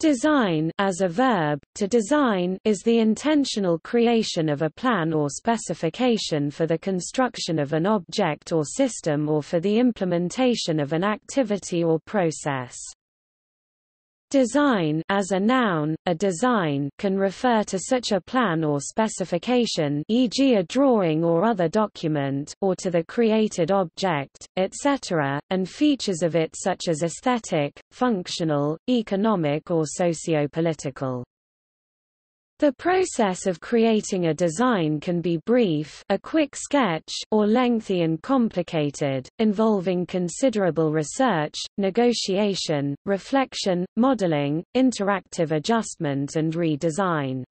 Design as a verb, to design is the intentional creation of a plan or specification for the construction of an object or system or for the implementation of an activity or process. Design as a noun, a design can refer to such a plan or specification e.g. a drawing or other document or to the created object, etc., and features of it such as aesthetic, functional, economic or socio-political. The process of creating a design can be brief a quick sketch or lengthy and complicated, involving considerable research, negotiation, reflection, modeling, interactive adjustment and redesign.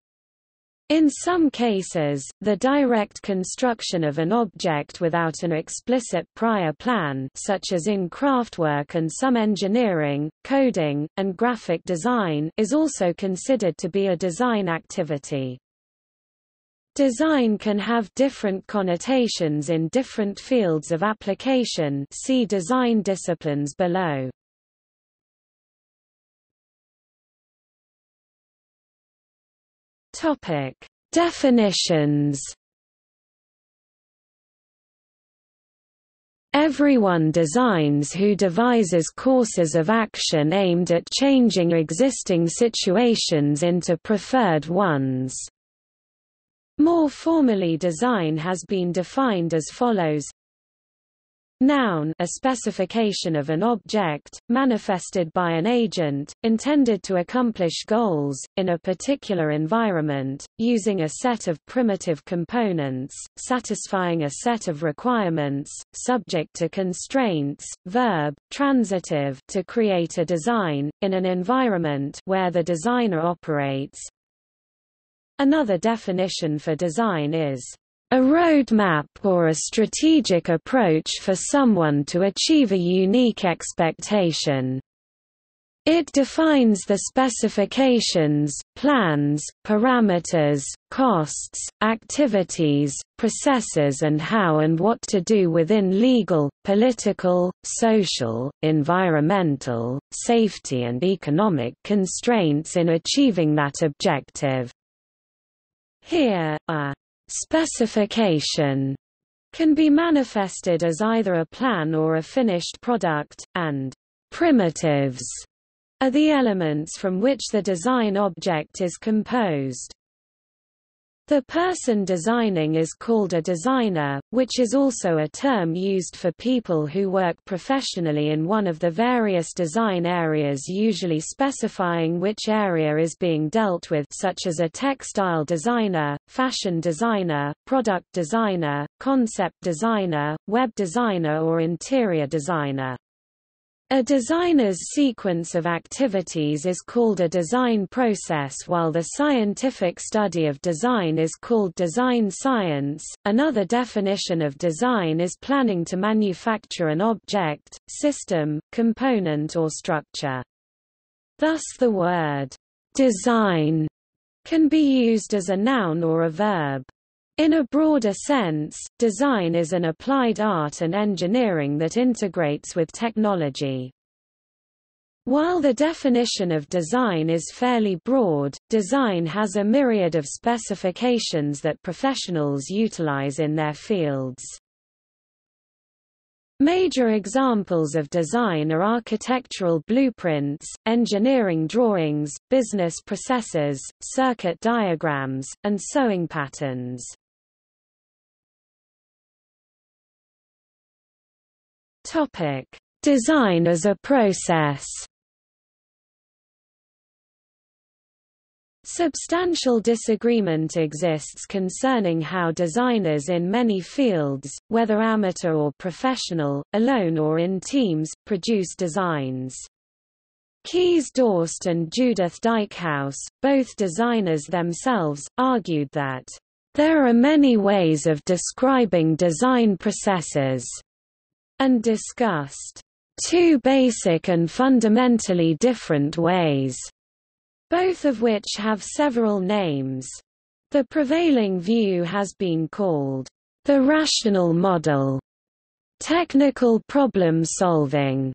In some cases, the direct construction of an object without an explicit prior plan such as in craftwork and some engineering, coding, and graphic design is also considered to be a design activity. Design can have different connotations in different fields of application see design disciplines below. Topic: Definitions. Everyone designs who devises courses of action aimed at changing existing situations into preferred ones. More formally design has been defined as follows Noun a specification of an object, manifested by an agent, intended to accomplish goals, in a particular environment, using a set of primitive components, satisfying a set of requirements, subject to constraints, verb, transitive to create a design, in an environment where the designer operates. Another definition for design is a roadmap or a strategic approach for someone to achieve a unique expectation. It defines the specifications, plans, parameters, costs, activities, processes and how and what to do within legal, political, social, environmental, safety and economic constraints in achieving that objective. Here, a Specification can be manifested as either a plan or a finished product, and primitives are the elements from which the design object is composed. The person designing is called a designer, which is also a term used for people who work professionally in one of the various design areas usually specifying which area is being dealt with such as a textile designer, fashion designer, product designer, concept designer, web designer or interior designer. A designer's sequence of activities is called a design process while the scientific study of design is called design science. Another definition of design is planning to manufacture an object, system, component or structure. Thus the word design can be used as a noun or a verb. In a broader sense, design is an applied art and engineering that integrates with technology. While the definition of design is fairly broad, design has a myriad of specifications that professionals utilize in their fields. Major examples of design are architectural blueprints, engineering drawings, business processes, circuit diagrams, and sewing patterns. Topic: Design as a process. Substantial disagreement exists concerning how designers in many fields, whether amateur or professional, alone or in teams, produce designs. Kees Dorst and Judith Dijkhuis, both designers themselves, argued that, "...there are many ways of describing design processes," and discussed two basic and fundamentally different ways, both of which have several names. The prevailing view has been called the rational model, technical problem solving,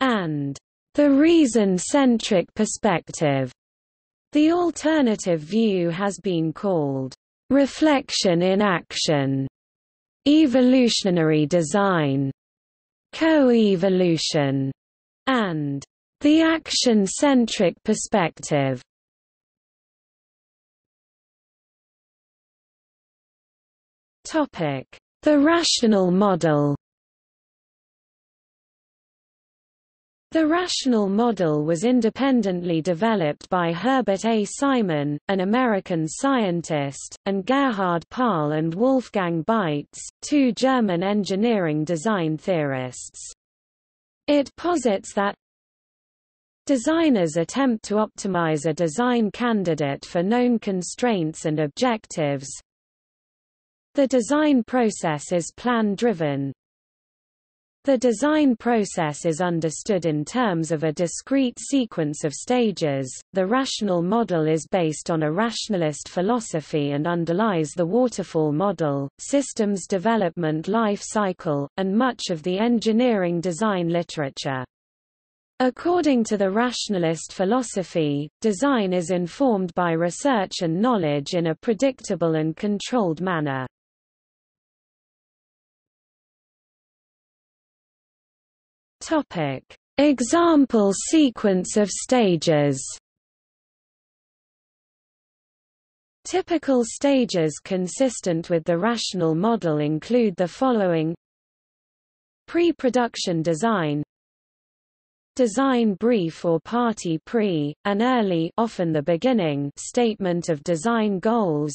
and the reason-centric perspective. The alternative view has been called reflection in action, evolutionary design, co-evolution, and the action-centric perspective. Topic: The rational model. The rational model was independently developed by Herbert A. Simon, an American scientist, and Gerhard Pahl and Wolfgang Beitz, two German engineering design theorists. It posits that Designers attempt to optimize a design candidate for known constraints and objectives. The design process is plan-driven, the design process is understood in terms of a discrete sequence of stages. The rational model is based on a rationalist philosophy and underlies the waterfall model, systems development life cycle, and much of the engineering design literature. According to the rationalist philosophy, design is informed by research and knowledge in a predictable and controlled manner. Topic: Example sequence of stages. Typical stages consistent with the rational model include the following. Pre-production design. Design brief or parti pris, an early often the beginning statement of design goals.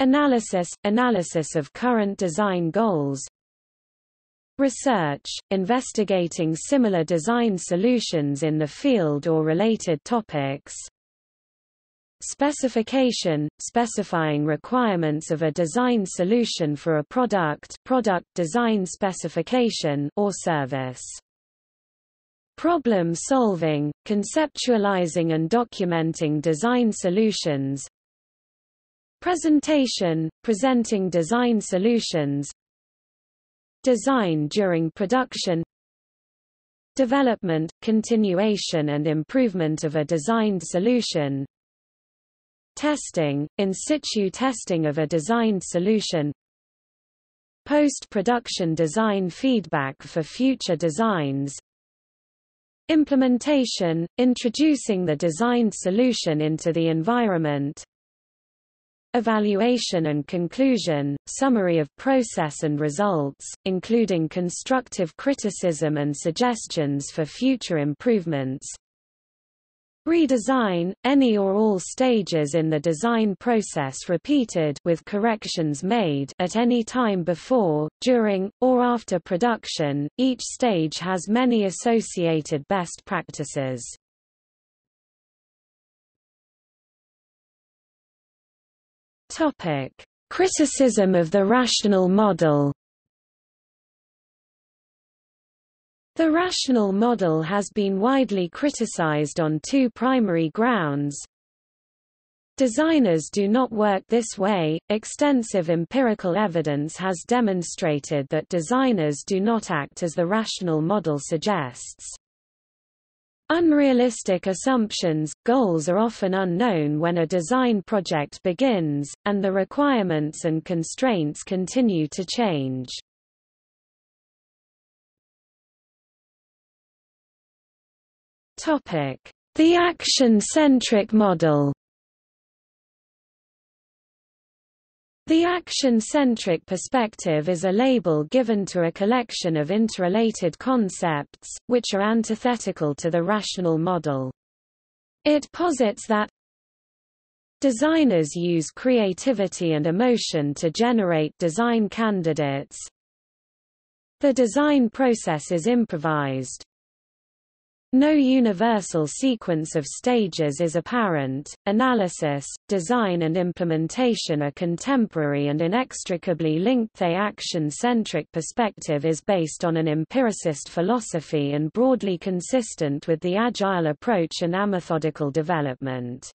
Analysis – Analysis of current design goals Research, investigating similar design solutions in the field or related topics. Specification, specifying requirements of a design solution for a product product design specification or service. Problem solving, conceptualizing and documenting design solutions. Presentation, presenting design solutions Design during production Development, continuation and improvement of a designed solution Testing, in situ testing of a designed solution Post-production design feedback for future designs Implementation, introducing the designed solution into the environment Evaluation and conclusion, summary of process and results, including constructive criticism and suggestions for future improvements. Redesign, any or all stages in the design process repeated with corrections made at any time before, during, or after production. Each stage has many associated best practices. Topic: Criticism of the rational model. The rational model has been widely criticized on two primary grounds. Designers do not work this way. Extensive empirical evidence has demonstrated that designers do not act as the rational model suggests. Unrealistic assumptions, goals are often unknown when a design project begins, and the requirements and constraints continue to change. The action-centric model The action-centric perspective is a label given to a collection of interrelated concepts, which are antithetical to the rational model. It posits that designers use creativity and emotion to generate design candidates. The design process is improvised. No universal sequence of stages is apparent. Analysis, design, and implementation are contemporary and inextricably linked. The action centric perspective is based on an empiricist philosophy and broadly consistent with the agile approach and amethodical development.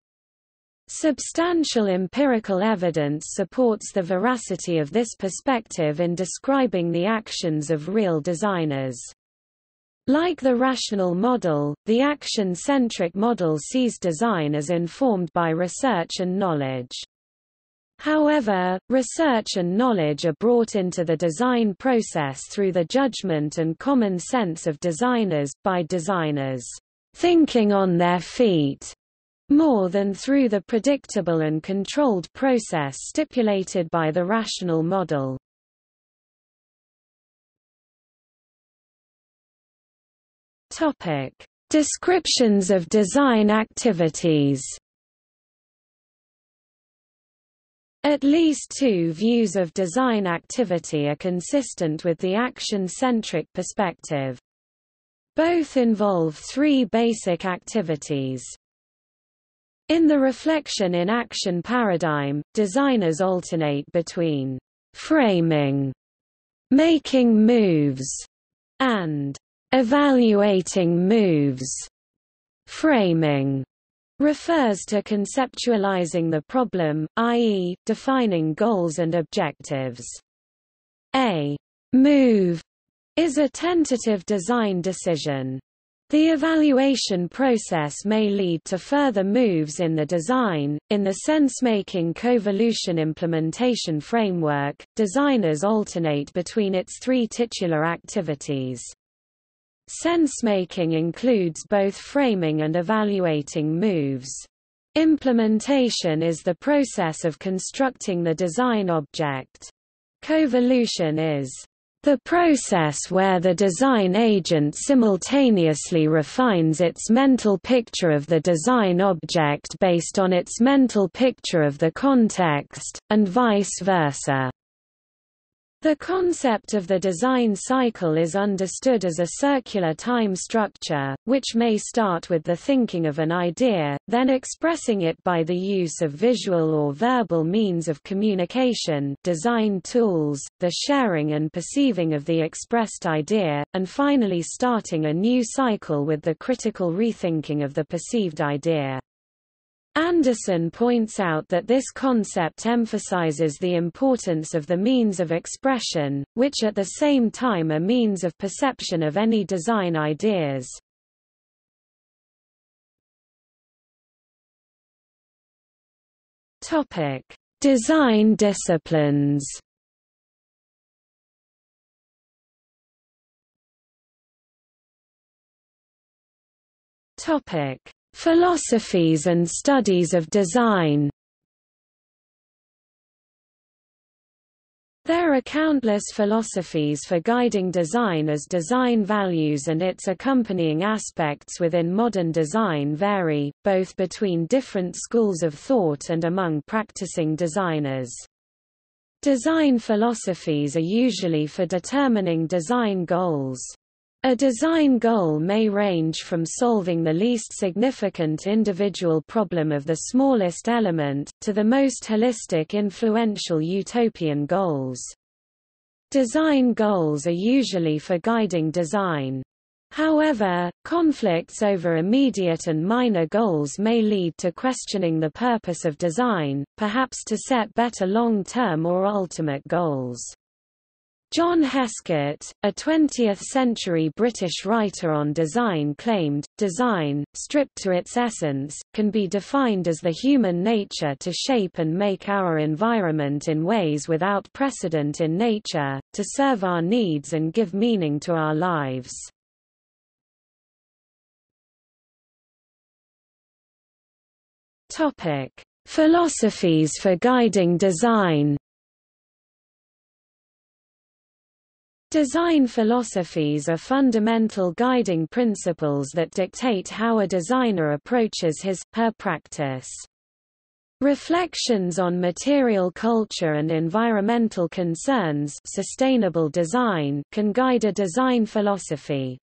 Substantial empirical evidence supports the veracity of this perspective in describing the actions of real designers. Like the rational model, the action-centric model sees design as informed by research and knowledge. However, research and knowledge are brought into the design process through the judgment and common sense of designers, by designers thinking on their feet, more than through the predictable and controlled process stipulated by the rational model. Topic: Descriptions of design activities. At least two views of design activity are consistent with the action-centric perspective. Both involve three basic activities. In the reflection in action paradigm, designers alternate between framing, making moves, and Evaluating moves. Framing refers to conceptualizing the problem, i.e., defining goals and objectives. A move is a tentative design decision. The evaluation process may lead to further moves in the design. In the sense-making coevolution implementation framework, designers alternate between its three titular activities. Sense-making includes both framing and evaluating moves. Implementation is the process of constructing the design object. Coevolution is the process where the design agent simultaneously refines its mental picture of the design object based on its mental picture of the context, and vice versa. The concept of the design cycle is understood as a circular time structure, which may start with the thinking of an idea, then expressing it by the use of visual or verbal means of communication design tools, the sharing and perceiving of the expressed idea, and finally starting a new cycle with the critical rethinking of the perceived idea. Anderson points out that this concept emphasizes the importance of the means of expression, which at the same time are means of perception of any design ideas. Topic: Design disciplines. Topic: Philosophies and studies of design There are countless philosophies for guiding design as design values and its accompanying aspects within modern design vary, both between different schools of thought and among practicing designers. Design philosophies are usually for determining design goals. A design goal may range from solving the least significant individual problem of the smallest element, to the most holistic influential utopian goals. Design goals are usually for guiding design. However, conflicts over immediate and minor goals may lead to questioning the purpose of design, perhaps to set better long-term or ultimate goals. John Heskett, a 20th-century British writer on design claimed, design, stripped to its essence, can be defined as the human nature to shape and make our environment in ways without precedent in nature, to serve our needs and give meaning to our lives. Philosophies for guiding design Design philosophies are fundamental guiding principles that dictate how a designer approaches his, her practice. Reflections on material culture and environmental concerns sustainable design can guide a design philosophy.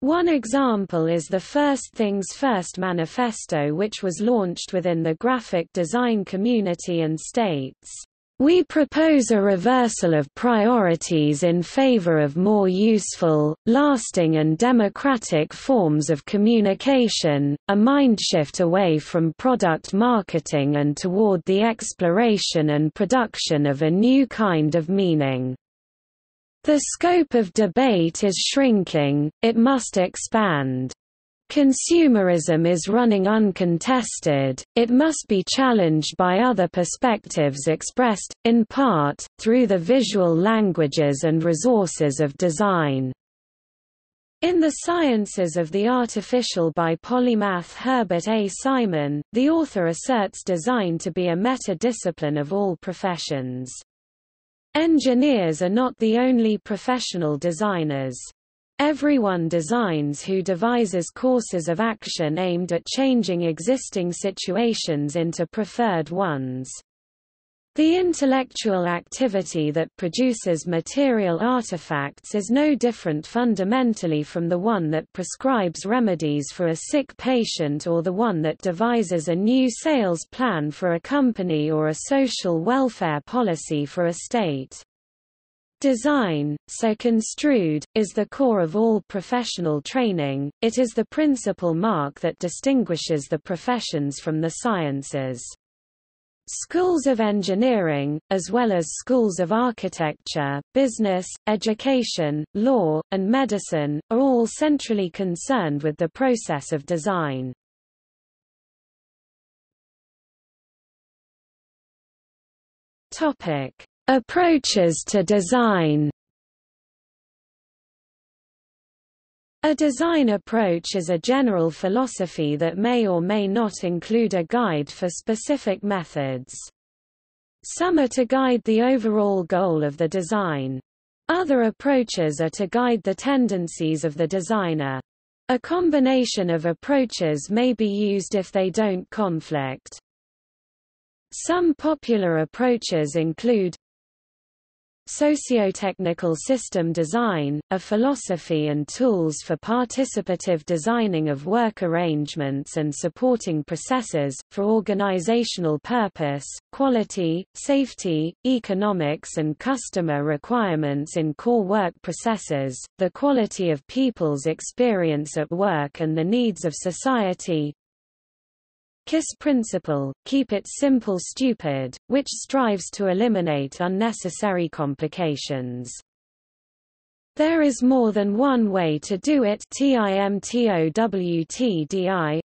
One example is the First Things First manifesto which was launched within the graphic design community and states, we propose a reversal of priorities in favor of more useful, lasting and democratic forms of communication, a mindshift away from product marketing and toward the exploration and production of a new kind of meaning. The scope of debate is shrinking, it must expand. Consumerism is running uncontested, it must be challenged by other perspectives expressed, in part, through the visual languages and resources of design. In The Sciences of the Artificial by polymath Herbert A. Simon, the author asserts design to be a meta-discipline of all professions. Engineers are not the only professional designers. Everyone designs who devises courses of action aimed at changing existing situations into preferred ones. The intellectual activity that produces material artifacts is no different fundamentally from the one that prescribes remedies for a sick patient or the one that devises a new sales plan for a company or a social welfare policy for a state. Design, so construed, is the core of all professional training, it is the principal mark that distinguishes the professions from the sciences. Schools of engineering, as well as schools of architecture, business, education, law, and medicine, are all centrally concerned with the process of design. Topic: Approaches to design A design approach is a general philosophy that may or may not include a guide for specific methods. Some are to guide the overall goal of the design. Other approaches are to guide the tendencies of the designer. A combination of approaches may be used if they don't conflict. Some popular approaches include Sociotechnical system design, a philosophy and tools for participative designing of work arrangements and supporting processes, for organizational purpose, quality, safety, economics and customer requirements in core work processes, the quality of people's experience at work and the needs of society, KISS principle, keep it simple stupid, which strives to eliminate unnecessary complications. There is more than one way to do it TIMTOWTDI,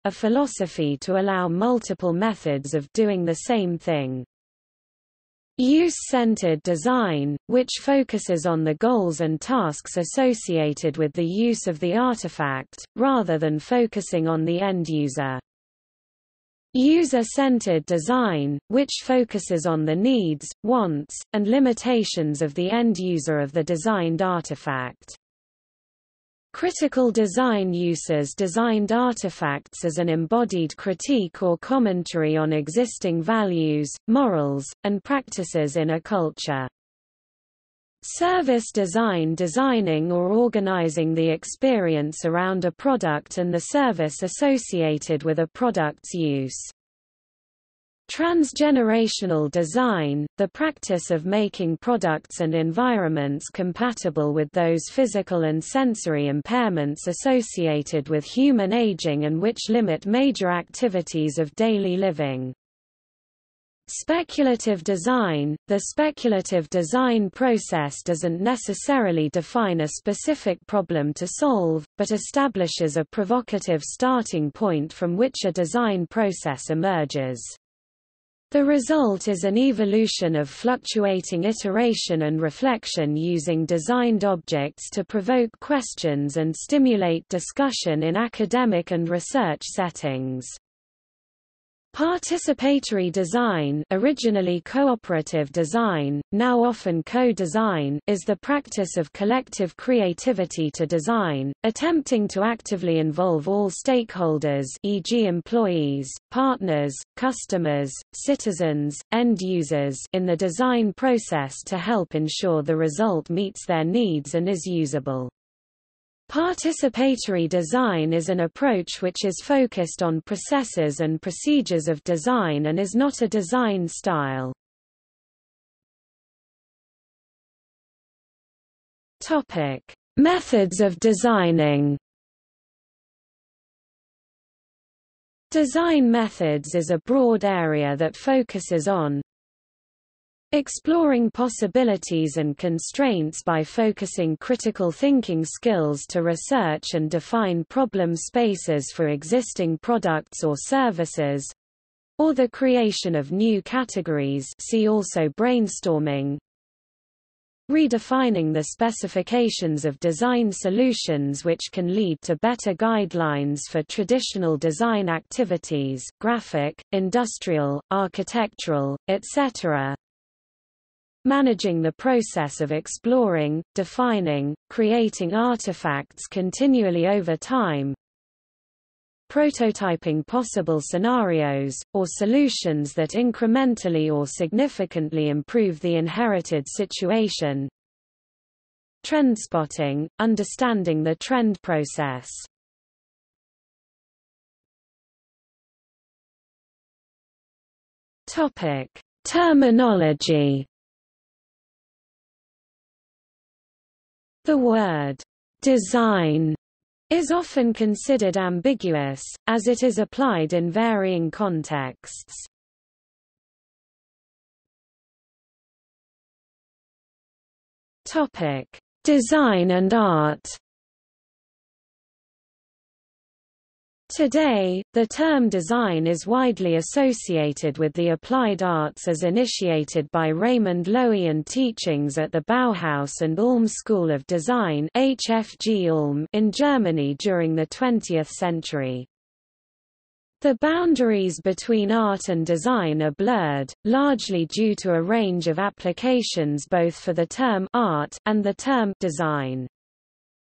a philosophy to allow multiple methods of doing the same thing. Use-centered design, which focuses on the goals and tasks associated with the use of the artifact, rather than focusing on the end user. User-centered design, which focuses on the needs, wants, and limitations of the end user of the designed artifact. Critical design uses designed artifacts as an embodied critique or commentary on existing values, morals, and practices in a culture. Service design designing or organizing the experience around a product and the service associated with a product's use. Transgenerational design, the practice of making products and environments compatible with those physical and sensory impairments associated with human aging and which limit major activities of daily living. Speculative design – The speculative design process doesn't necessarily define a specific problem to solve, but establishes a provocative starting point from which a design process emerges. The result is an evolution of fluctuating iteration and reflection using designed objects to provoke questions and stimulate discussion in academic and research settings. Participatory design originally cooperative design, now often co-design is the practice of collective creativity to design, attempting to actively involve all stakeholders e.g. employees, partners, customers, citizens, end users in the design process to help ensure the result meets their needs and is usable. Participatory design is an approach which is focused on processes and procedures of design and is not a design style. Topic: Methods of designing. Design methods is a broad area that focuses on Exploring possibilities and constraints by focusing critical thinking skills to research and define problem spaces for existing products or services, or the creation of new categories see also brainstorming, redefining the specifications of design solutions which can lead to better guidelines for traditional design activities graphic, industrial, architectural, etc managing the process of exploring, defining, creating artifacts continually over time, prototyping possible scenarios, or solutions that incrementally or significantly improve the inherited situation. Trend spotting, understanding the trend process. Topic: Terminology. The word design is often considered ambiguous, as it is applied in varying contexts. Topic: Design and art. Today, the term design is widely associated with the applied arts as initiated by Raymond Loewy and teachings at the Bauhaus and Ulm School of Design HFG Ulm in Germany during the 20th century. The boundaries between art and design are blurred, largely due to a range of applications both for the term art and the term design.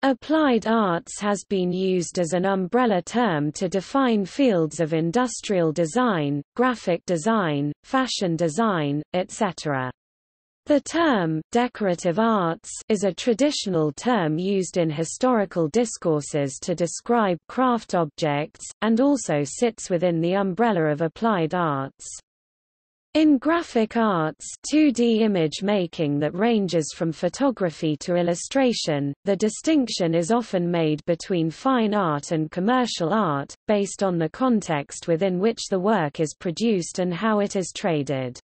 Applied arts has been used as an umbrella term to define fields of industrial design, graphic design, fashion design, etc. The term, decorative arts, is a traditional term used in historical discourses to describe craft objects, and also sits within the umbrella of applied arts. In graphic arts 2D image making that ranges from photography to illustration, the distinction is often made between fine art and commercial art, based on the context within which the work is produced and how it is traded.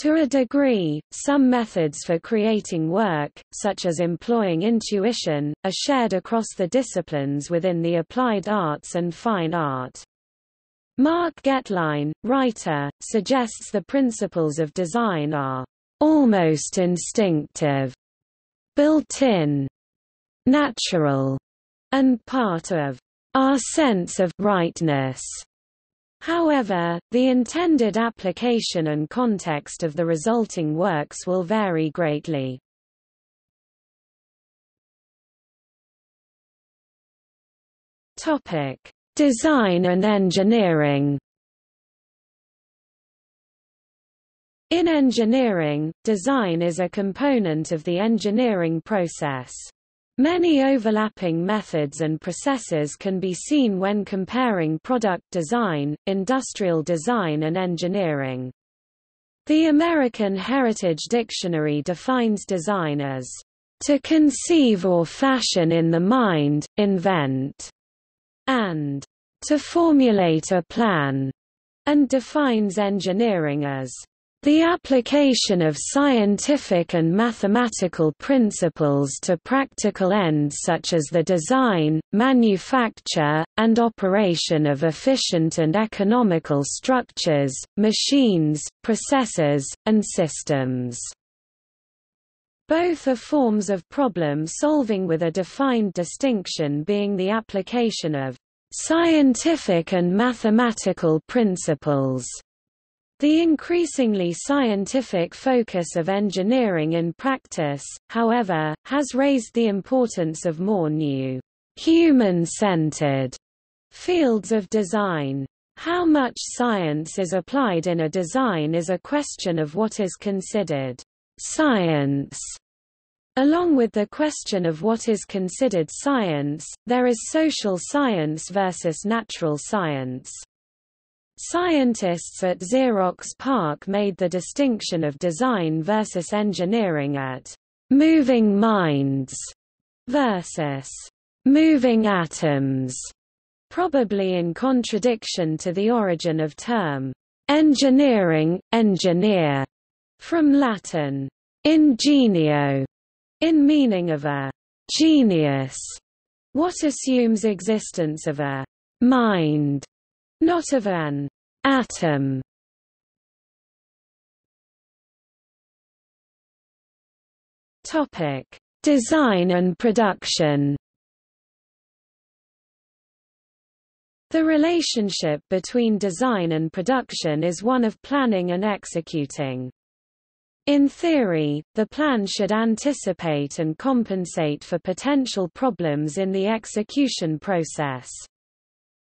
To a degree, some methods for creating work, such as employing intuition, are shared across the disciplines within the applied arts and fine art. Mark Getlein, writer, suggests the principles of design are almost instinctive, built-in, natural, and part of our sense of rightness. However, the intended application and context of the resulting works will vary greatly. Topic: Design and engineering In engineering, design is a component of the engineering process. Many overlapping methods and processes can be seen when comparing product design, industrial design and engineering. The American Heritage Dictionary defines design as, "...to conceive or fashion in the mind, invent." And to formulate a plan, and defines engineering as the application of scientific and mathematical principles to practical ends such as the design, manufacture, and operation of efficient and economical structures, machines, processes, and systems. Both are forms of problem solving with a defined distinction being the application of scientific and mathematical principles. The increasingly scientific focus of engineering in practice, however, has raised the importance of more new, human-centered fields of design. How much science is applied in a design is a question of what is considered science Along with the question of what is considered science, there is social science versus natural science. Scientists at Xerox PARC made the distinction of design versus engineering at moving minds versus moving atoms, probably in contradiction to the origin of term engineering, engineer, From Latin, ingenio, in meaning of a genius, what assumes existence of a mind, not of an atom. Topic: Design and production. The relationship between design and production is one of planning and executing. In theory, the plan should anticipate and compensate for potential problems in the execution process.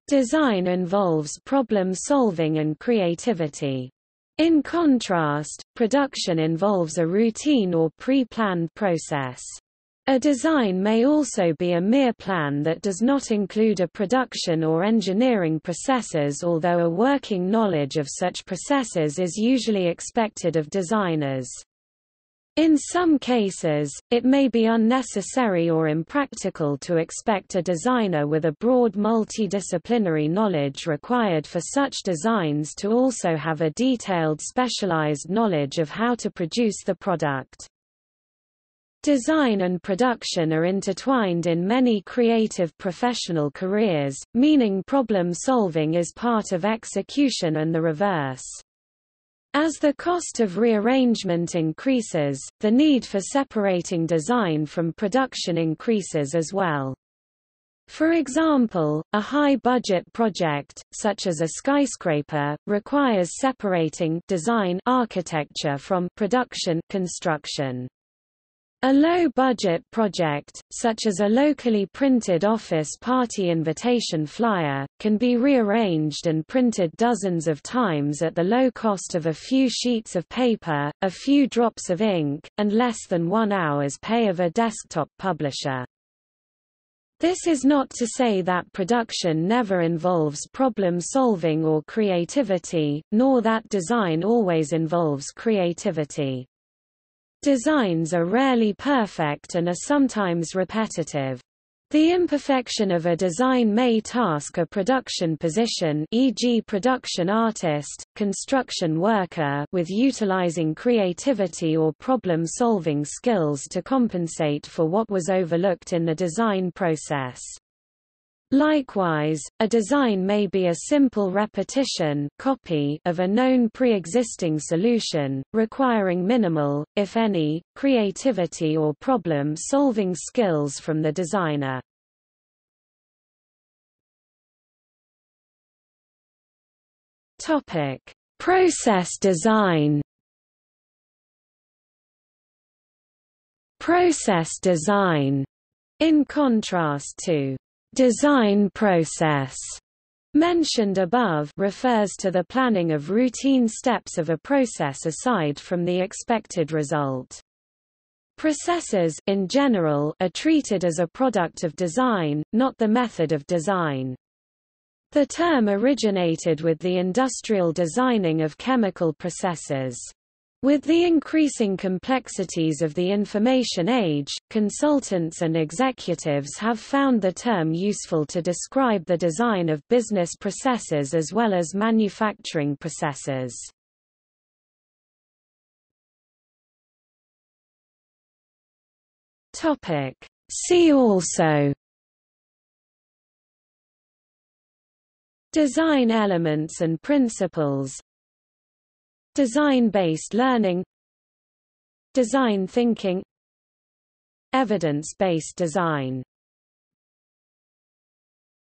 Design involves problem solving and creativity. In contrast, production involves a routine or pre-planned process. A design may also be a mere plan that does not include a production or engineering processes although a working knowledge of such processes is usually expected of designers. In some cases, it may be unnecessary or impractical to expect a designer with a broad multidisciplinary knowledge required for such designs to also have a detailed specialized knowledge of how to produce the product. Design and production are intertwined in many creative professional careers, meaning problem solving is part of execution and the reverse. As the cost of rearrangement increases, the need for separating design from production increases as well. For example, a high-budget project, such as a skyscraper, requires separating design architecture from production construction. A low-budget project, such as a locally printed office party invitation flyer, can be rearranged and printed dozens of times at the low cost of a few sheets of paper, a few drops of ink, and less than one hour's pay of a desktop publisher. This is not to say that production never involves problem solving or creativity, nor that design always involves creativity. Designs are rarely perfect and are sometimes repetitive. The imperfection of a design may task a production position e.g. production artist, construction worker with utilizing creativity or problem-solving skills to compensate for what was overlooked in the design process. Likewise, a design may be a simple repetition copy of a known pre-existing solution, requiring minimal, if any, creativity or problem-solving skills from the designer. Topic: Process design. Process design, in contrast to design process mentioned above refers to the planning of routine steps of a process aside from the expected result. Processes in general are treated as a product of design, not the method of design. The term originated with the industrial designing of chemical processes. With the increasing complexities of the information age, consultants and executives have found the term useful to describe the design of business processes as well as manufacturing processes. See also. Design elements and principles Design-based learning Design thinking Evidence-based design